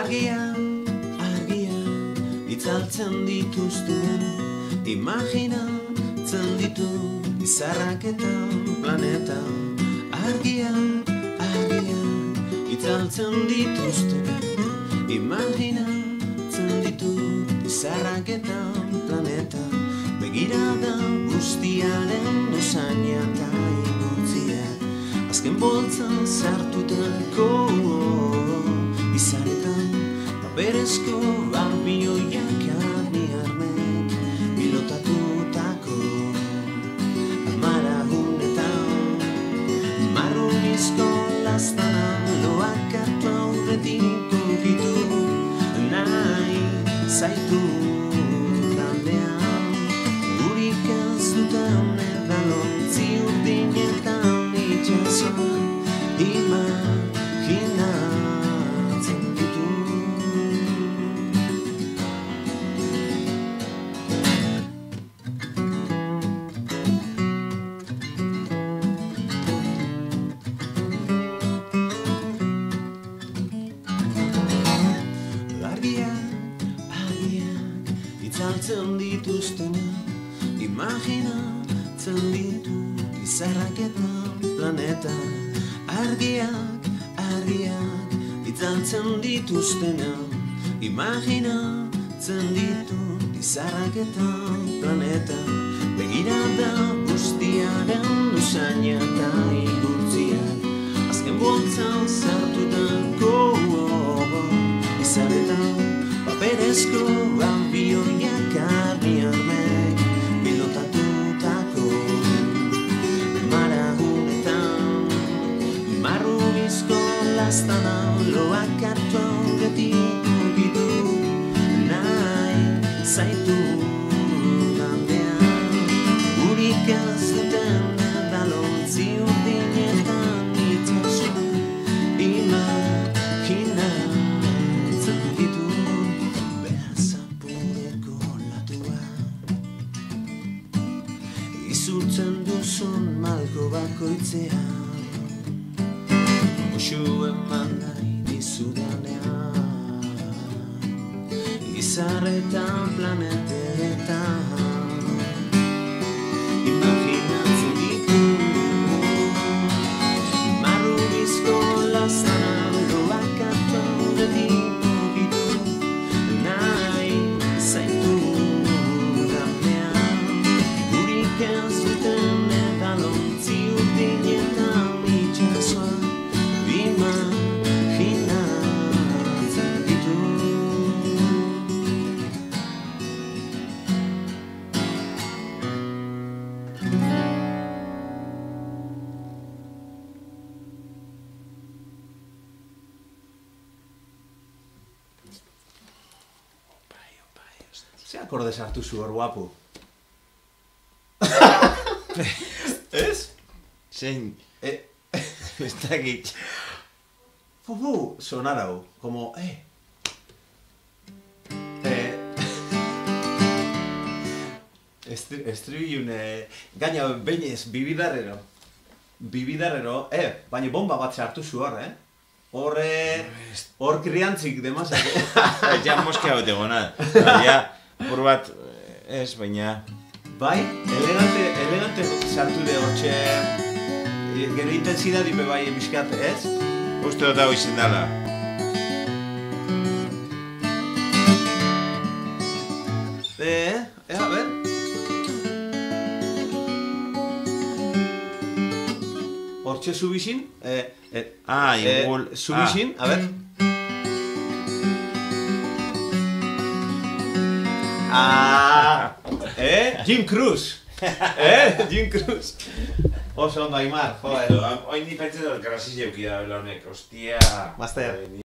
Argia, argia, itzaltzen dituzten Imaginatzen ditu izarrak eta planeta Argia, argia, itzaltzen dituzten Imaginatzen ditu izarrak eta planeta Begirada guztiaren usaina eta igurtzia Azken boltzan izaretan Paperezko balbioiak dituztena Imaginatzen ditu izarrak eta planeta. Argiak, argiak, itzaltzen dituztena Imaginatzen ditu izarrak eta planeta Begirada guztiaren usaina eta igurtziak Azken boltzan sartutako izaretan Paperezko hartu aurretik unkitu nahi zaitu landean Gurik ez duten edalontzi urdinetan itxasoan imaginatzen ditu behazapureko latua Izurtzen duzun malko bakoitzean Muxu eman pensar tan planeta Ze akorde sartu zu hor guapu? Ez? Zein, E, ez dakit. fufu, sonarau, como, eh. Eh. Estri, estribilun, eh, gaina beinez, bibidarrero. Bibidarrero, eh, baina bomba bat sartu zu hor, eh? Hor, eh, hor kriantzik demazak. ja moskea bete gona. Ja, por bat, ez, baina... bai, elegante, elegante sartu de hortxe, eh, gero intensidadi be bai emiskat, ez? Uste dut hau izen dala. Eh, eh, a ver. Hortxe zubixin, eh, eh, Ah, eh, igual... zubixin, a ver. Ah, eh, Jim Cruz. eh, Jim Cruz. Oso ondo, Aimar, joder. Oin ni pentsa dut grasizia eukida, bela honek, ostia... Master.